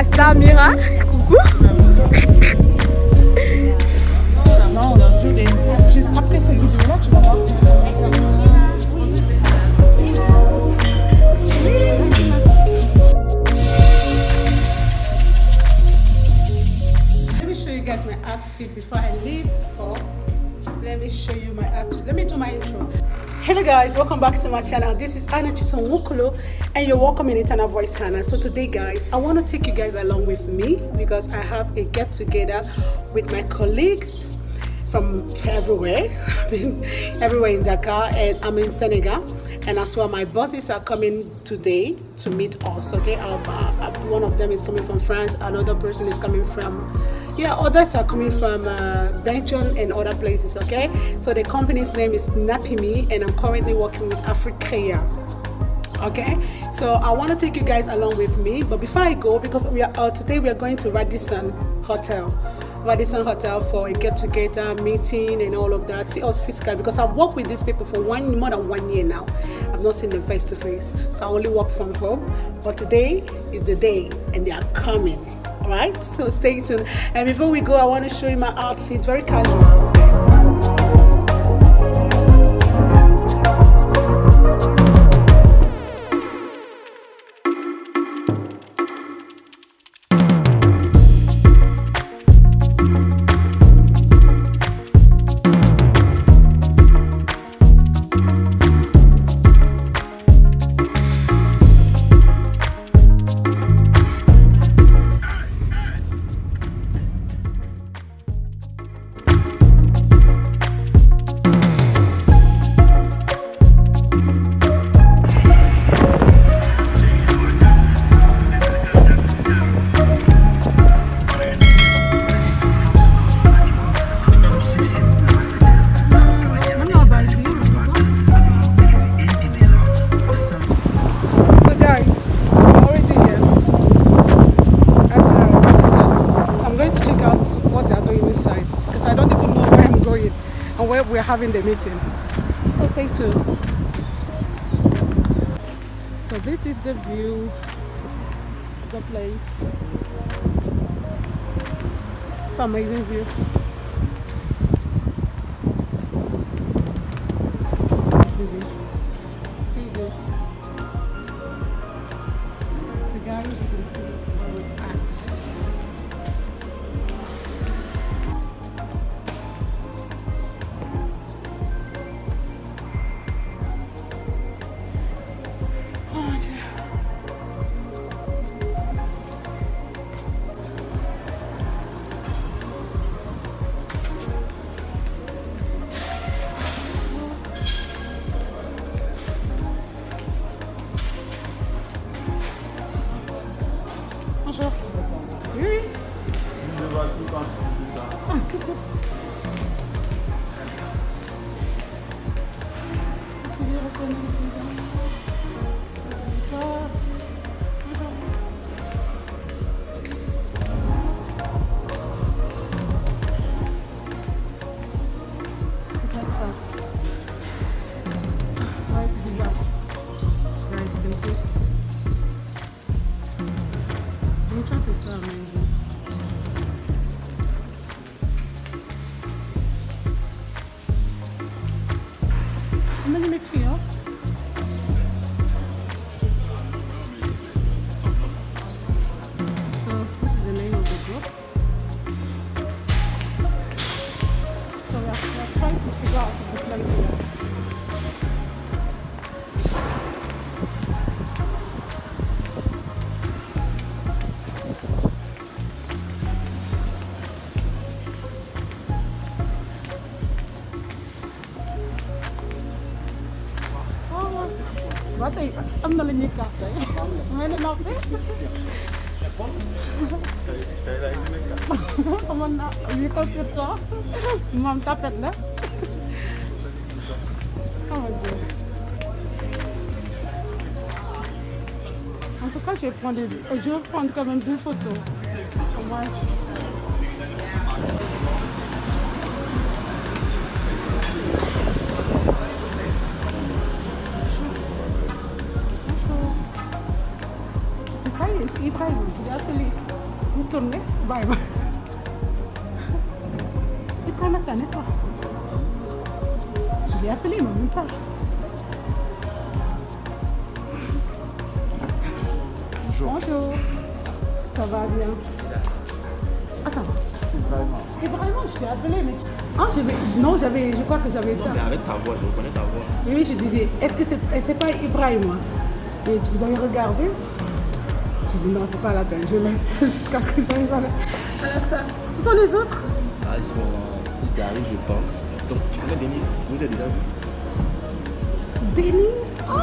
La star Mira. Coucou. Let me show you guys my outfit before I leave let me show you my outfit. Let me do my intro. Hello guys, welcome back to my channel. This is Anna Chison Wukulo and you're welcome in Eternal Voice Hannah. So today guys, I want to take you guys along with me because I have a get together with my colleagues from everywhere. I've been everywhere in Dakar and I'm in Senegal. And as well, my bosses are coming today to meet us. Okay, one of them is coming from France, another person is coming from, yeah, others are coming from uh, Belgium and other places. Okay, so the company's name is Napimi, and I'm currently working with Africrea okay? So i want to take you guys along with me but before i go because we are uh, today we are going to radisson hotel. Radisson hotel for a get-together meeting and all of that. See us physically because i've worked with these people for one more than one year now. I've not seen them face to face so i only work from home. But today is the day and they are coming right so stay tuned. And before we go i want to show you my outfit. Very casual having the meeting. So stay tuned. So this is the view of the place. It's amazing view. Kusama. Oh. En tout cas, je vais prendre, je vais prendre quand même deux photos. Au moins. Ibrahima. Ibrahima, c'est un espoir. Je l'ai appelé, il m'a même pas. Bonjour. Bonjour. Ça va bien? Attends. Ibrahima, je t'ai appelé, mais... Ah. Non, j'avais... Je crois que j'avais ça. Mais avec ta voix, je reconnais ta voix. Oui, oui, je disais, est-ce que c'est c'est pas Ibrahima Et vous avez regardé? J'ai dit non, c'est pas la peine, je laisse jusqu'à ce que j'arrive à la, à la salle. Où sont les autres Ah, ils sont tous derrière, je pense. Donc, tu connais Denise Vous avez déjà vu? Denise? Oh,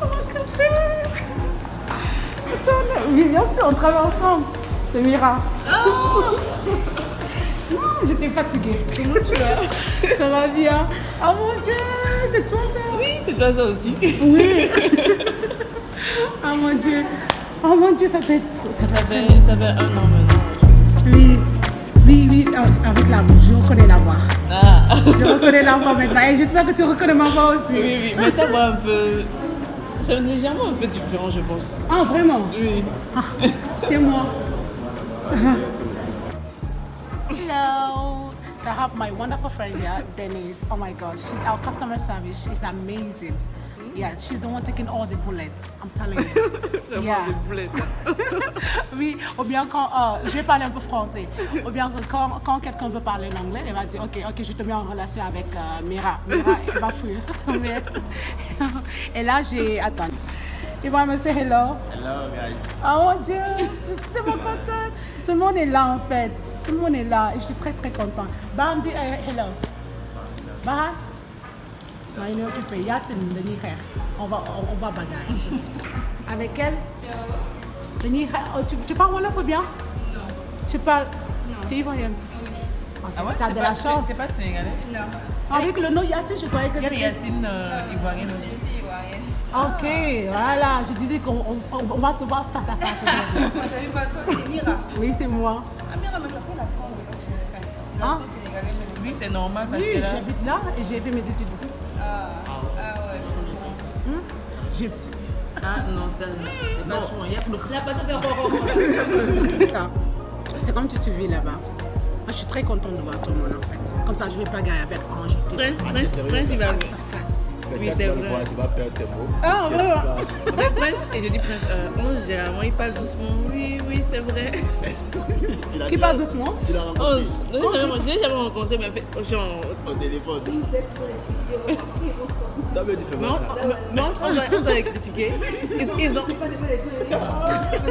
comment que c'est Attends, Oui, bien sûr, on travaille ensemble. C'est Mira. non, j'étais fatiguée. Comment tu vas Ça va bien. Oh mon Dieu, c'est toi ça Oui, c'est toi ça aussi. Oui. oh mon Dieu. Oh mon Dieu, ça fait trop. Ça Ça fait ça fait un an maintenant. Oui, oui, oui, ah, avec la voix, je reconnais la voix. Ah, Je reconnais la voix maintenant et j'espère que tu reconnais ma voix aussi. oui, oui, mais ta voix un peu. C'est légèrement un peu différent, je pense. Ah, vraiment? Oui. Ah, C'est moi. Hello. So I have my wonderful friend here, Denise. Oh my God, she's our customer service. She's amazing. Yeah, she's the one taking all the bullets. I'm telling you. Yeah. oui, ou bien quand euh, je vais parler un peu français, ou bien quand, quand quelqu'un veut parler l'anglais, elle va dire ok, ok, je te mets en relation avec euh, Mira. Mira, elle va fuir. Et là, j'ai attends. Il va me dire hello. Hello, guys. Oh mon Dieu, je suis tellement contente. Tout le monde est là en fait. Tout le monde est là et je suis très très contente. Baham dit eh, hello. Baham. Maa ngi ñëw occupé Yacine dañuy xeex on va on, on va bagarrer. Avec elle? dañuy xeex oh, tu, tu parles wolof ou bien? Non. Tu parles? Tu es ivoirienne? Oui. Ah ouais? T'as de pas- la chance. T'es pas sénégalais Avec le nom Yacine, je croyais que Quelle c'était. Yacine euh, ivoirienne aussi Ok, voilà, je disais qu'on on, on- va se voir face à face. Moi, j'avais pas toi, c'est Mira. oui, c'est moi. Amira, mais t'as pas l'accent de l'autre Ah. Oui, c'est normal parce Oui, que là. j'habite là et j'ai fait mes études ici. J'ai Ah non, ça, c'est pas. C'est comme tu te vis là-bas. Moi, je suis très contente de voir tout le monde en fait. Comme ça, je vais pas gagner avec Ange. Prince, Prince, Prince, il va. Oui, c'est vrai. Tu vas perdre tes mots. Ah, Prince, et je dis Prince, euh, Onze, généralement, il parle doucement. Oui, oui, c'est vrai. Tu Qui parle doucement? Oh, Tu l'as rencontré Onze, non, j'ai jamais- je l'ai jamais rencontré, mais fait- genre. au téléphone. Tu fais mal. on, doit, on doit les critiquer. Ils, ils ont.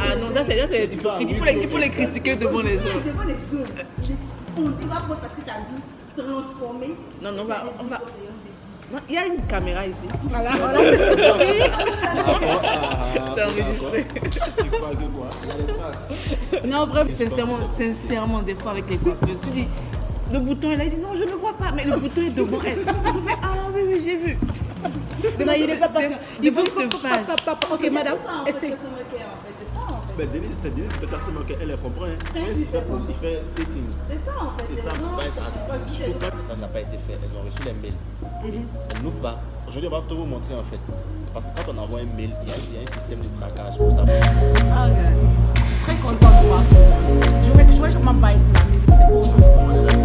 Ah non, ça c'est ça, c'est hypocrite. Il faut, les, il faut les critiquer devant les gens. Devant les jeunes, on dit va parce que tu as dit transformer. Non, non, on va. On va... Non, il y a une caméra ici. Voilà. C'est enregistré. Tu crois que quoi Il y a des traces. Non, vraiment, sincèrement, sincèrement, des fois avec les coiffeuses, tu dis. Le bouton est là, il dit non, je ne vois pas, mais le bouton est devant elle. Ah oui, oui, j'ai vu. Non, il n'est pas patient. Il veut fois, il te fâche. Ok, madame, essaye. Mais Denise, c'est Denise, c'est customer care, elle elle comprend. Hein. Prince, il fait, pour- il fait setting. C'est ça en fait. Et ça peut pas être assez. Surtout quand ça n'a pas été fait. Elles ont reçu les mails. On n'ouvre pas. Aujourd'hui, on va tout vous montrer en fait. Parce que quand on envoie un mail, il y a, il y a un système de traquage pour savoir. Ah. Très content de voir. Je voulais je voulais que ma bite là, mais c'est pour aujourd'hui.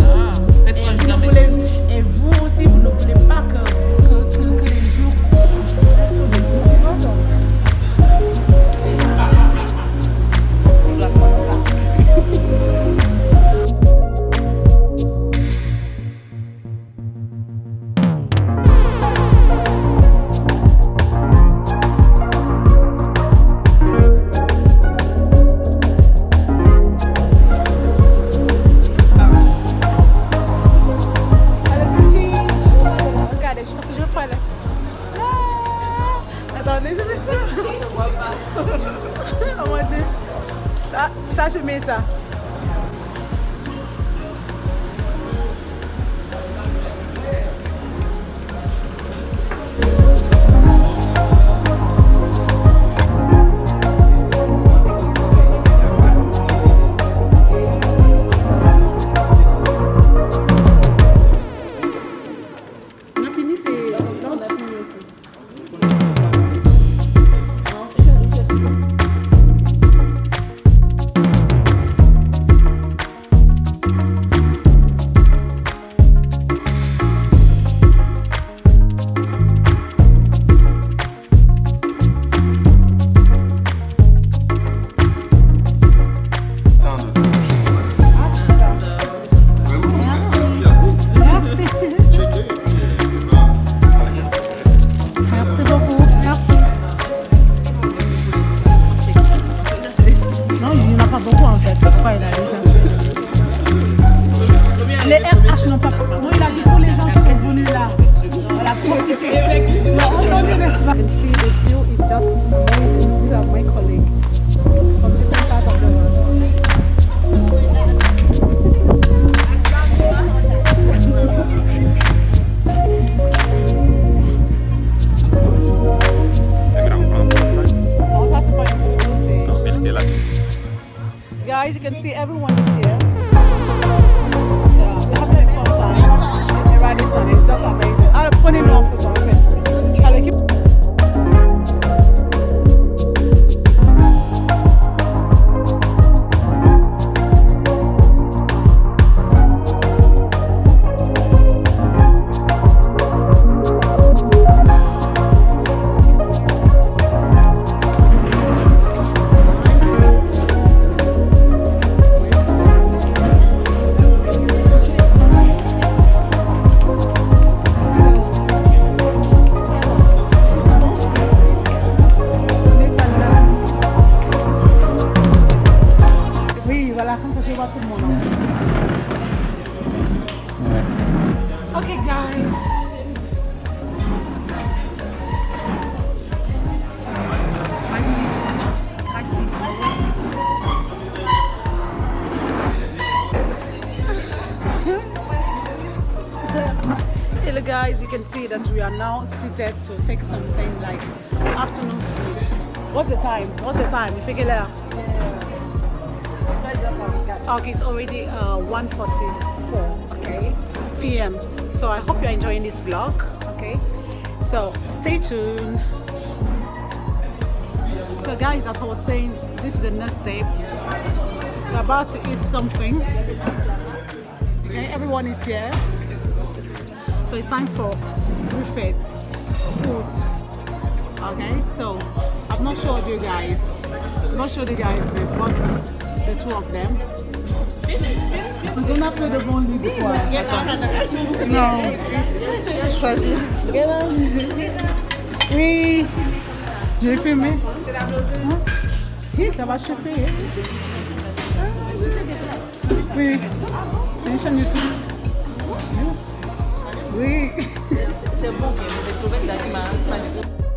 Ah, peut-être vous, je la voulez, et vous aussi, vous ne voulez pas que, que, que, que see everyone Guys, you can see that we are now seated to take something like afternoon food. What's the time? What's the time? You figure out? Okay, it's already uh, 1.44, okay, p.m. So I hope you're enjoying this vlog, okay? So stay tuned. So guys, as I was saying, this is the next day. We're about to eat something. Okay, everyone is here. So it's time for buffet food. Okay, so I've not showed you guys, I've not showed you guys the buses, the two of them. We do not play the one lead No, trust me. Get on. We. Do you feel me? Hey, He's about to feel. Eh? We. Tension you too. Oui. C'est bon, mais les crevettes d'anima, pas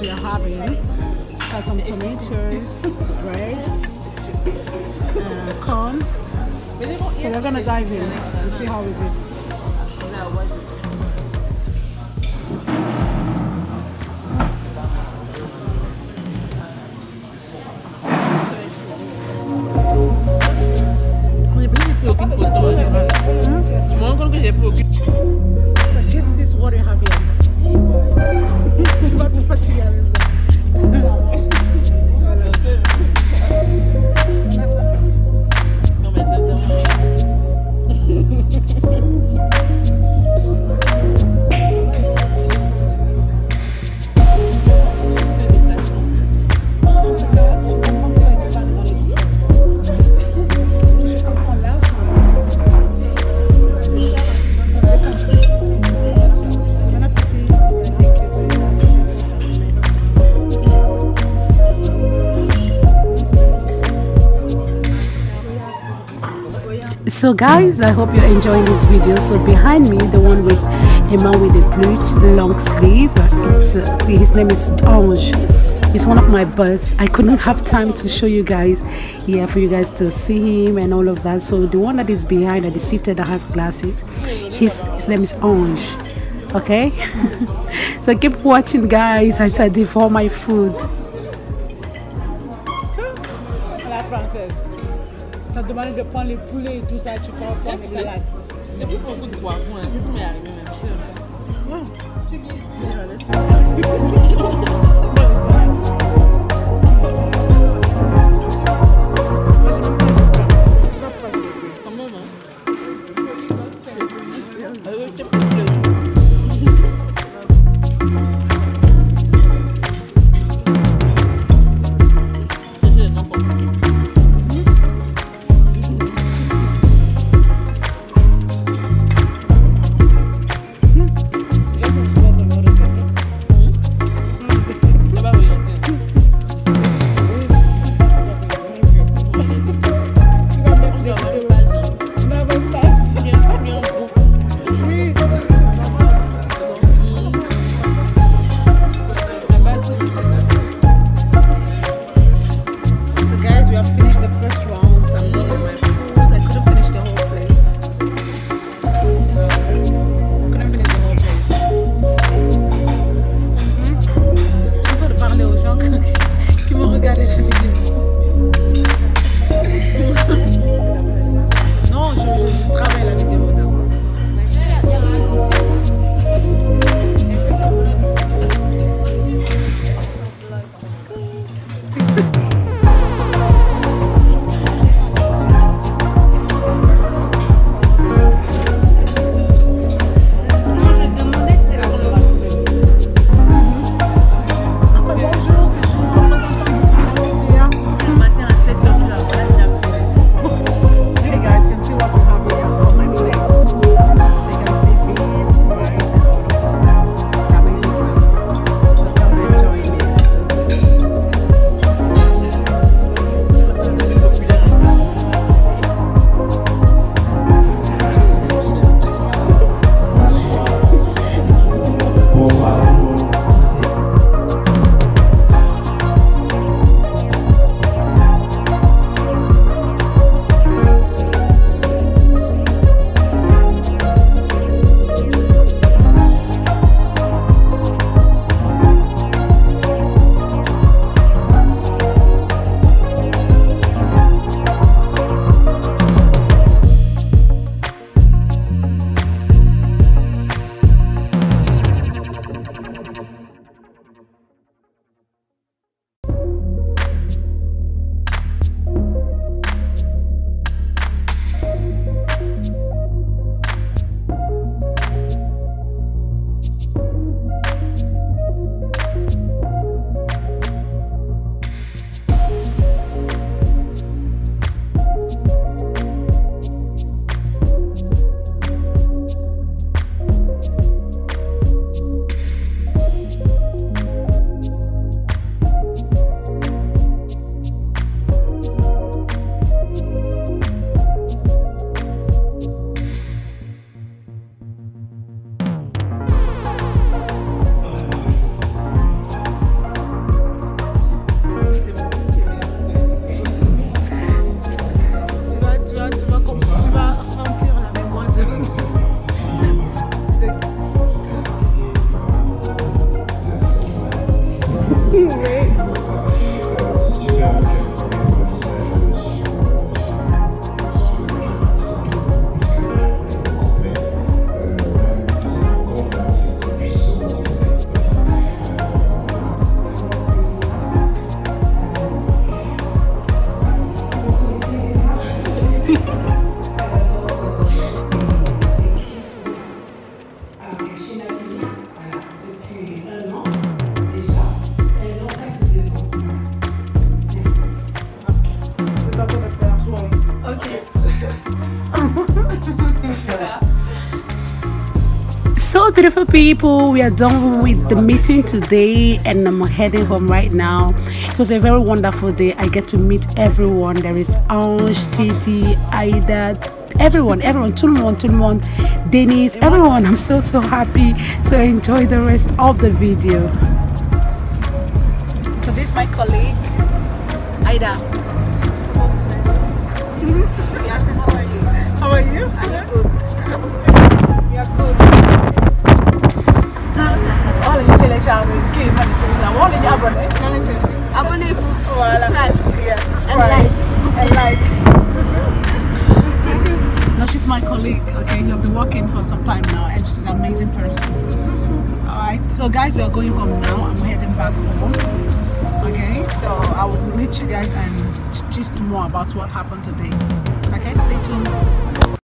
we are having has some tomatoes, breads, uh, corn. So we're gonna dive in and see how is it. This is what you have here. So guys, I hope you're enjoying this video. So behind me, the one with a man with a blue long sleeve, it's, uh, his name is Ange. He's one of my birds. I couldn't have time to show you guys, yeah, for you guys to see him and all of that. So the one that is behind, that is seated, that has glasses, his his name is Ange. Okay, so keep watching, guys. As I devour my food. Ça demande de prendre les poulets et tout ça, tu peux prendre les salades? J'ai pris beaucoup de poivrons. hein. Qu'est-ce qui m'est arrivé même je sais beautiful people. We are done with the meeting today and I'm heading home right now. It was a very wonderful day. I get to meet everyone. There is Ange, Titi, Aida, everyone, everyone, Tulmon, Tulmon, Dennis, everyone. I'm so, so happy. So enjoy the rest of the video. So this is my colleague, Aida. How are you? I'm good. We in chile oh, and things. I'm all in your abonné. Abonnez-vous. Subscribe. Yes, subscribe and like. no, she's my colleague. Okay, you've been working for some time now, and she's an amazing person. All right, so guys, we are going home now. I'm heading back home. Okay, so I will meet you guys and gist more about what happened today. Okay, stay tuned.